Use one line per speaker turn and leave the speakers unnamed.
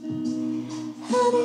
Honey,